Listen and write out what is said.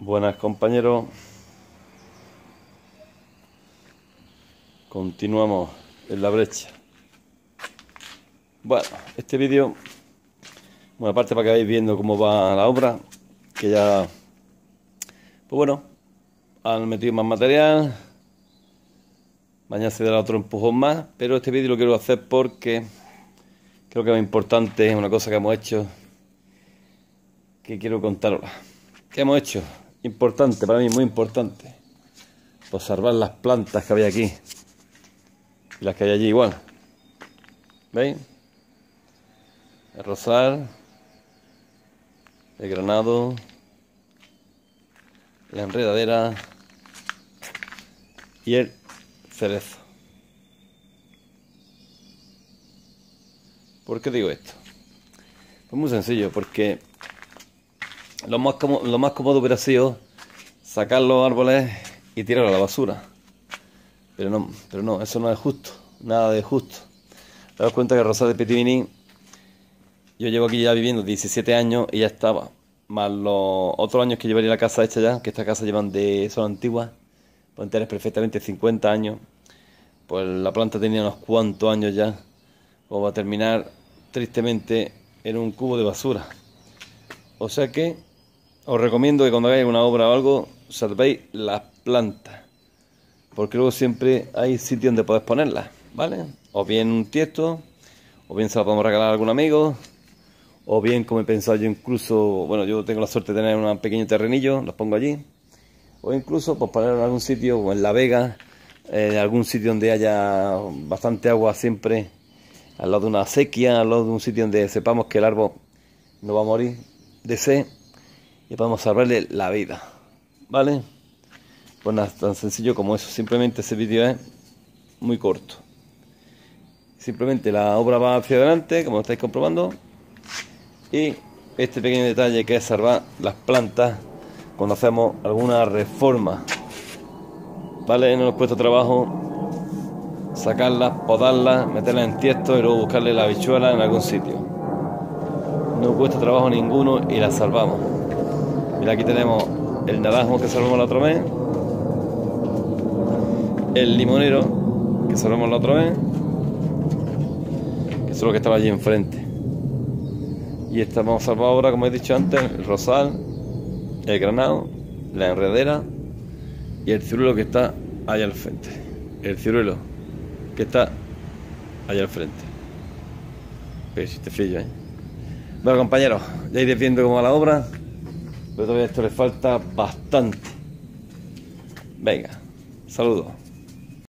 Buenas compañeros. Continuamos en la brecha. Bueno, este vídeo, bueno, aparte para que vayáis viendo cómo va la obra, que ya, pues bueno, han metido más material, mañana se dará otro empujón más, pero este vídeo lo quiero hacer porque creo que es importante, es una cosa que hemos hecho, que quiero contaros. ¿Qué hemos hecho? Importante, para mí muy importante. Observar las plantas que había aquí. Y las que hay allí igual. ¿Veis? El rosal. El granado. La enredadera. Y el cerezo. ¿Por qué digo esto? Pues muy sencillo, porque lo más, lo más cómodo hubiera sido sacar los árboles y tirarlos a la basura. Pero no, pero no, eso no es justo, nada de justo. Te das cuenta que Rosa de Petivini, yo llevo aquí ya viviendo 17 años y ya estaba. Más los otros años que llevaría la casa hecha ya, que esta casa llevan de, son antiguas, pueden tener perfectamente 50 años. Pues la planta tenía unos cuantos años ya, o va a terminar tristemente en un cubo de basura. O sea que os recomiendo que cuando hagáis una obra o algo, salvéis las plantas. Porque luego siempre hay sitio donde podéis ponerlas, ¿vale? O bien un tiesto, o bien se la podemos regalar a algún amigo, o bien, como he pensado yo, incluso, bueno, yo tengo la suerte de tener un pequeño terrenillo, los pongo allí, o incluso pues poner en algún sitio, o en La Vega, en eh, algún sitio donde haya bastante agua siempre, al lado de una sequía, al lado de un sitio donde sepamos que el árbol no va a morir de sed y podemos salvarle la vida. ¿Vale? Pues nada, tan sencillo como eso. Simplemente ese vídeo es muy corto. Simplemente la obra va hacia adelante, como estáis comprobando. Y este pequeño detalle que es salvar las plantas cuando hacemos alguna reforma. ¿Vale? No nos cuesta trabajo sacarlas, podarlas, meterlas en tiesto y luego buscarle la bichuela en algún sitio. No cuesta trabajo ninguno y las salvamos. Mira, aquí tenemos el naranjo que salvamos la otra vez. El limonero que salvamos la otra vez. Que es lo que estaba allí enfrente. Y estamos salvando ahora, como he dicho antes, el rosal, el granado, la enredera y el ciruelo que está allá al frente. El ciruelo que está allá al frente. Pero si te fijas, ¿eh? Bueno, compañeros, ya iréis viendo cómo va la obra. Pero todavía esto le falta bastante. Venga, saludos.